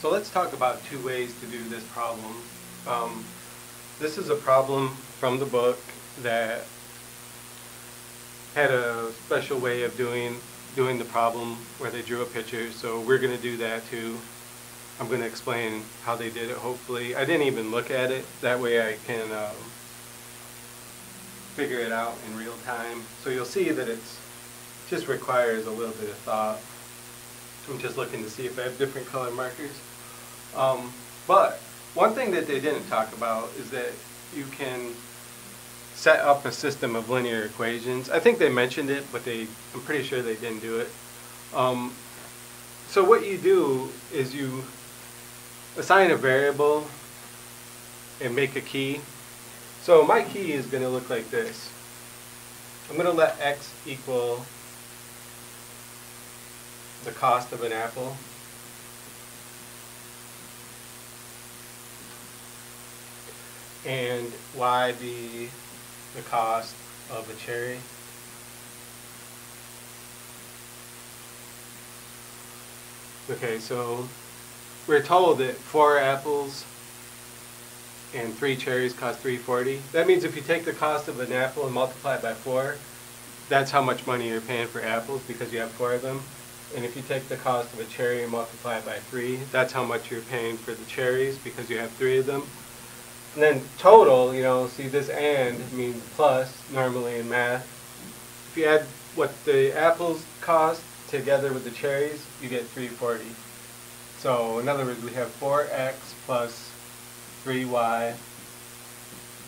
So let's talk about two ways to do this problem. Um, this is a problem from the book that had a special way of doing doing the problem where they drew a picture. So we're going to do that too. I'm going to explain how they did it. Hopefully, I didn't even look at it. That way, I can um, figure it out in real time. So you'll see that it's just requires a little bit of thought. I'm just looking to see if I have different color markers. Um, but one thing that they didn't talk about is that you can set up a system of linear equations. I think they mentioned it, but they I'm pretty sure they didn't do it. Um, so what you do is you assign a variable and make a key. So my key is going to look like this. I'm going to let x equal the cost of an apple. And y be the cost of a cherry. Okay, so we're told that four apples and three cherries cost 340. That means if you take the cost of an apple and multiply it by four, that's how much money you're paying for apples because you have four of them. And if you take the cost of a cherry and multiply it by three, that's how much you're paying for the cherries because you have three of them. And then total, you know, see this and means plus normally in math. If you add what the apples cost together with the cherries, you get 340. So in other words, we have 4x plus 3y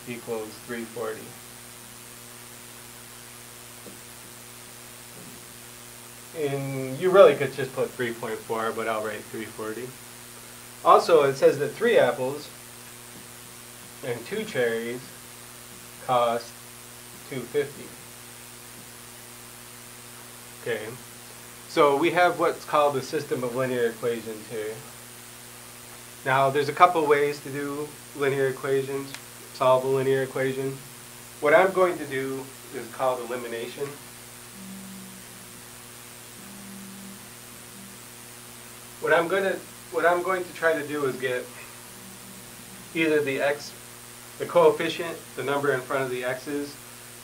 equals 340. And you really could just put 3.4, but I'll write 340. Also, it says that three apples and two cherries cost 250. Okay, so we have what's called a system of linear equations here. Now, there's a couple ways to do linear equations, solve a linear equation. What I'm going to do is called elimination. What I'm going to what I'm going to try to do is get either the x the coefficient, the number in front of the x's,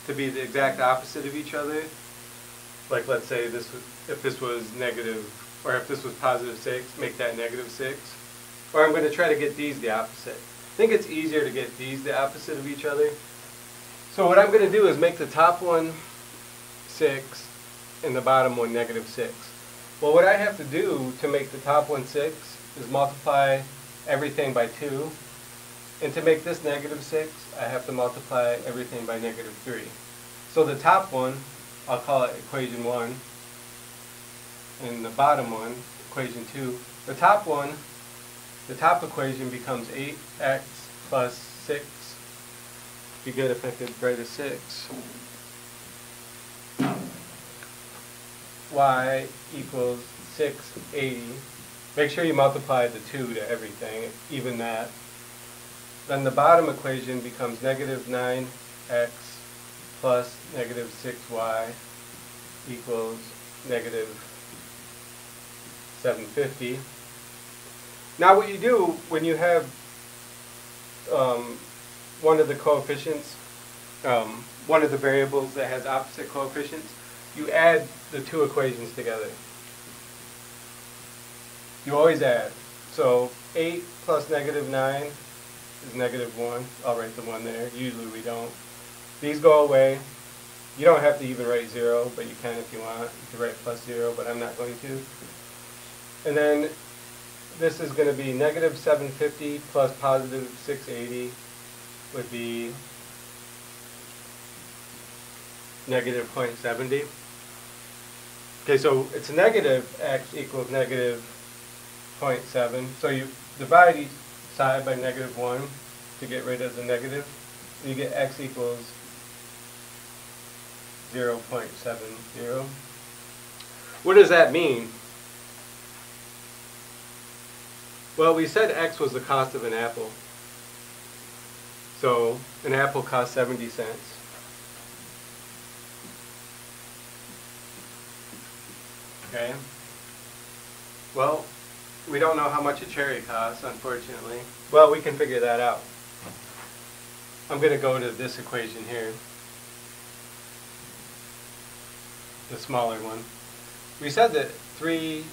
to be the exact opposite of each other. Like let's say this if this was negative, or if this was positive 6, make that negative 6. Or I'm going to try to get these the opposite. I think it's easier to get these the opposite of each other. So what I'm going to do is make the top one 6 and the bottom one negative 6. Well, what I have to do to make the top one 6 is multiply everything by 2 and to make this negative 6, I have to multiply everything by negative 3. So the top one, I'll call it equation 1, and the bottom one, equation 2. The top one, the top equation becomes 8x plus 6. Be good if I could write a 6. Y equals 680. Make sure you multiply the 2 to everything, even that. Then the bottom equation becomes negative 9x plus negative 6y equals negative 750. Now what you do when you have um, one of the coefficients, um, one of the variables that has opposite coefficients, you add the two equations together. You always add. So 8 plus negative 9 is negative 1. I'll write the 1 there. Usually we don't. These go away. You don't have to even write 0, but you can if you want. You can write plus 0, but I'm not going to. And then this is going to be negative 750 plus positive 680 would be negative 0.70. Okay, so it's negative x equals negative 0.7. So you divide each side by negative 1 to get rid of the negative. You get x equals 0.70. What does that mean? Well, we said x was the cost of an apple. So an apple costs 70 cents. Okay. Well, we don't know how much a cherry costs, unfortunately. Well, we can figure that out. I'm going to go to this equation here, the smaller one. We said that three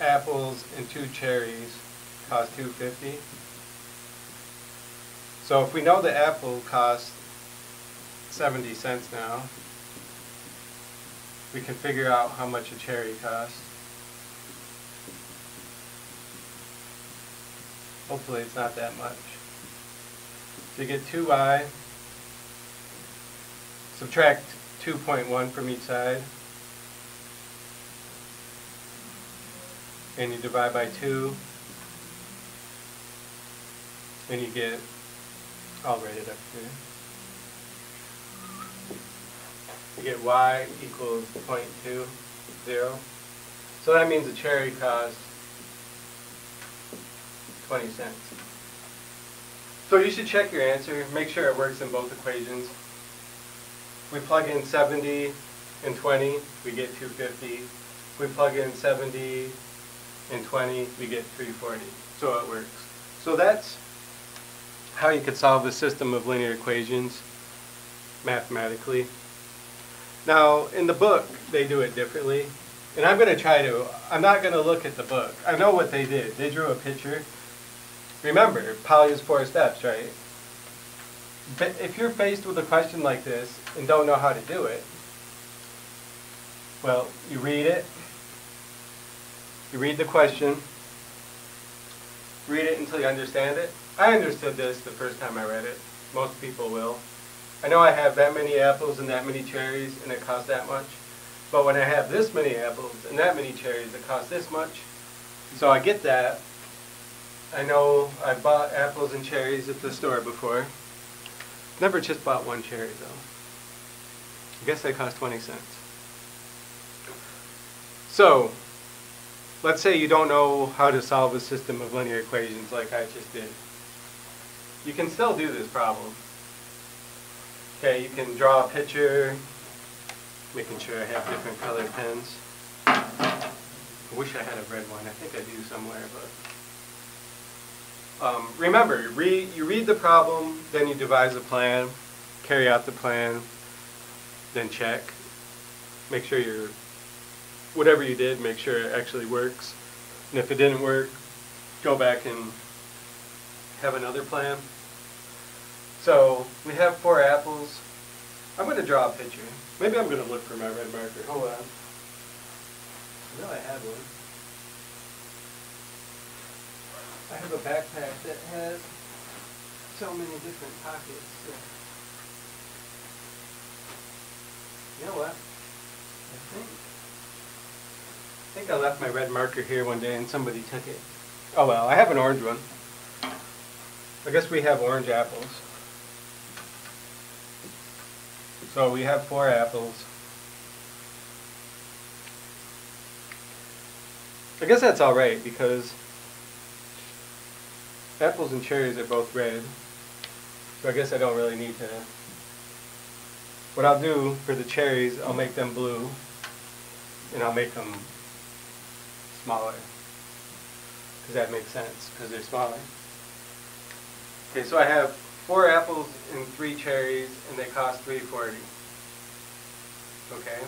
apples and two cherries cost 250. So if we know the apple costs 70 cents now, we can figure out how much a cherry costs. Hopefully it's not that much. So you get 2y, subtract 2.1 from each side, and you divide by 2, and you get, I'll write it up here. You get y equals 0.20. So that means a cherry costs 20 cents. So you should check your answer, make sure it works in both equations. We plug in 70 and 20, we get 250. We plug in 70 and 20, we get 340. So it works. So that's how you could solve a system of linear equations mathematically. Now, in the book, they do it differently. And I'm going to try to, I'm not going to look at the book. I know what they did. They drew a picture. Remember, Polya's four steps, right? But if you're faced with a question like this and don't know how to do it, well, you read it, you read the question, read it until you understand it. I understood this the first time I read it. Most people will. I know I have that many apples and that many cherries and it costs that much. But when I have this many apples and that many cherries, it costs this much. So I get that. I know I bought apples and cherries at the store before. Never just bought one cherry though. I guess they cost 20 cents. So, let's say you don't know how to solve a system of linear equations like I just did. You can still do this problem. Okay, you can draw a picture, making sure I have different colored pens. I wish I had a red one. I think I do somewhere, but um, remember, read, you read the problem, then you devise a plan, carry out the plan, then check. Make sure you're, whatever you did, make sure it actually works. And if it didn't work, go back and have another plan. So we have four apples. I'm going to draw a picture. Maybe I'm going to look for my red marker. Hold on. I know I have one. I have a backpack that has so many different pockets. You know what? I think I think I left my red marker here one day and somebody took it. Oh well, I have an orange one. I guess we have orange apples. So we have four apples. I guess that's alright because apples and cherries are both red. So I guess I don't really need to. What I'll do for the cherries, I'll make them blue and I'll make them smaller. Because that makes sense, because they're smaller. Okay, so I have four apples and three cherries, and they cost three forty. Okay.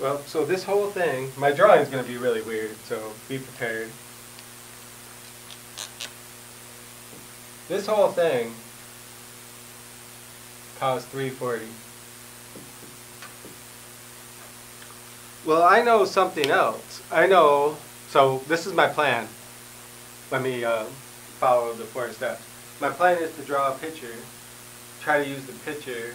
Well, so this whole thing, my drawing is going to be really weird, so be prepared. This whole thing cost three forty. Well, I know something else. I know. So this is my plan. Let me uh, follow the four steps. My plan is to draw a picture, try to use the picture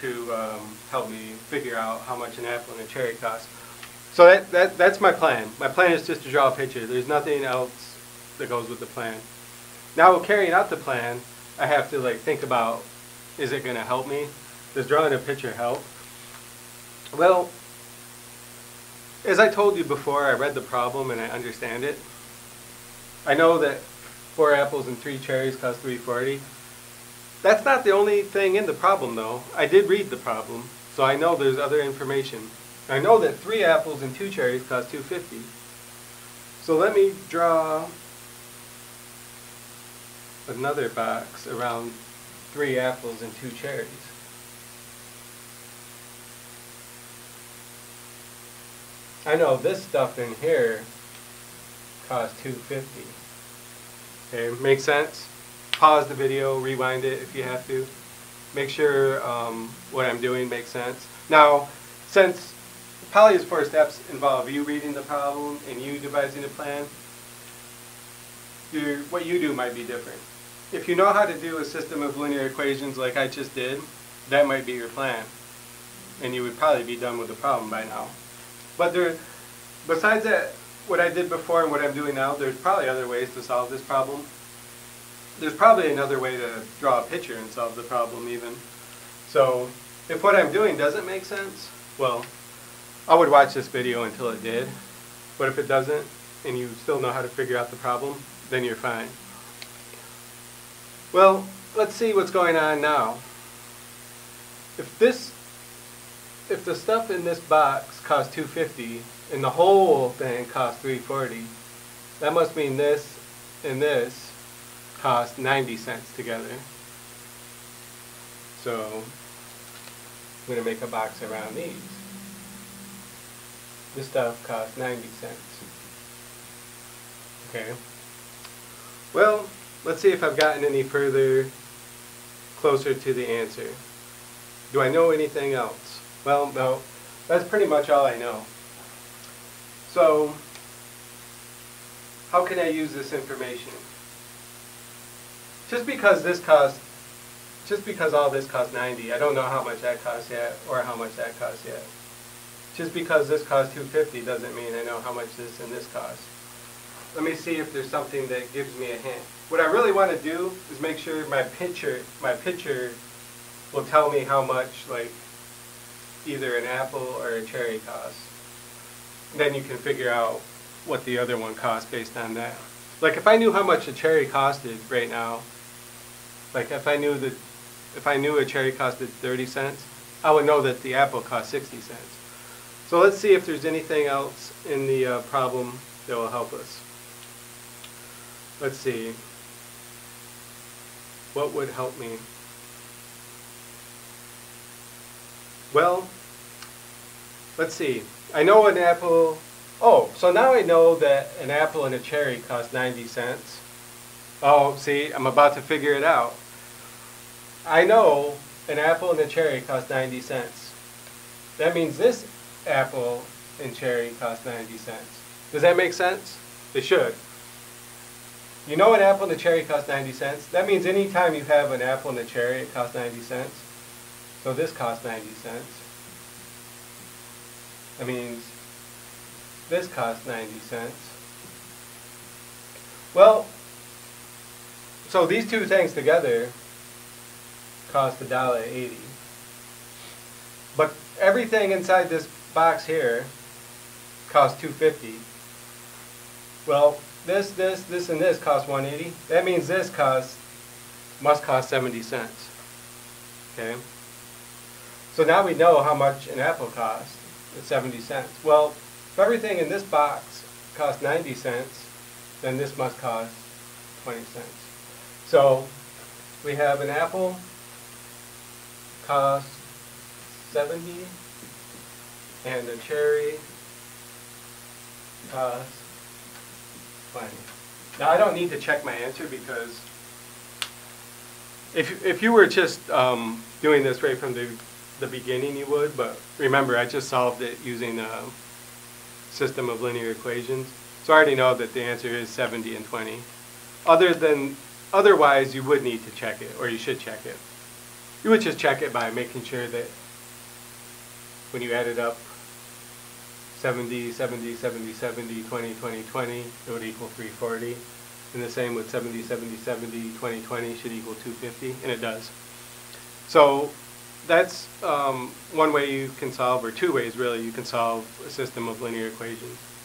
to um, help me figure out how much an apple and a cherry cost. So that, that, that's my plan. My plan is just to draw a picture. There's nothing else that goes with the plan. Now carrying out the plan, I have to like think about, is it going to help me? Does drawing a picture help? Well, as I told you before, I read the problem and I understand it. I know that four apples and three cherries cost 340. That's not the only thing in the problem though. I did read the problem, so I know there's other information. I know that three apples and two cherries cost two fifty. So let me draw another box around three apples and two cherries. I know this stuff in here two fifty. Okay, makes sense? Pause the video, rewind it if you have to. Make sure um, what I'm doing makes sense. Now, since Polya's four steps involve you reading the problem and you devising a plan, what you do might be different. If you know how to do a system of linear equations like I just did, that might be your plan. And you would probably be done with the problem by now. But there, besides that, what I did before and what I'm doing now, there's probably other ways to solve this problem. There's probably another way to draw a picture and solve the problem even. So if what I'm doing doesn't make sense, well, I would watch this video until it did. But if it doesn't, and you still know how to figure out the problem, then you're fine. Well, let's see what's going on now. If this, if the stuff in this box costs 250 and the whole thing costs 340, that must mean this and this cost 90 cents together. So I'm going to make a box around these. This stuff costs 90 cents. Okay. Well, let's see if I've gotten any further closer to the answer. Do I know anything else? Well, no. That's pretty much all I know. So, how can I use this information? Just because this cost, just because all this cost 90, I don't know how much that costs yet or how much that costs yet. Just because this cost 250 doesn't mean I know how much this and this cost. Let me see if there's something that gives me a hint. What I really want to do is make sure my picture, my picture will tell me how much like either an apple or a cherry costs. Then you can figure out what the other one costs based on that. Like if I knew how much a cherry costed right now, like if I knew that if I knew a cherry costed 30 cents, I would know that the apple cost 60 cents. So let's see if there's anything else in the uh, problem that will help us. Let's see. What would help me? Well, let's see. I know an apple, oh, so now I know that an apple and a cherry cost 90 cents. Oh, see, I'm about to figure it out. I know an apple and a cherry cost 90 cents. That means this apple and cherry cost 90 cents. Does that make sense? It should. You know an apple and a cherry cost 90 cents? That means anytime you have an apple and a cherry, it costs 90 cents. So this costs 90 cents. That means this costs 90 cents. Well, so these two things together cost $1.80. But everything inside this box here costs 250. Well, this, this, this, and this cost 180. That means this costs must cost 70 cents. Okay? So now we know how much an apple costs. It's 70 cents. Well, if everything in this box costs 90 cents, then this must cost 20 cents. So we have an apple costs 70 and a cherry costs 20. Now I don't need to check my answer because if, if you were just um, doing this right from the, the beginning you would, but remember I just solved it using a system of linear equations. So I already know that the answer is 70 and 20. Other than, otherwise you would need to check it, or you should check it. You would just check it by making sure that when you add it up 70, 70, 70, 70, 20, 20, 20, it would equal 340. And the same with 70, 70, 70, 20, 20 should equal 250, and it does. So that's um, one way you can solve, or two ways really, you can solve a system of linear equations.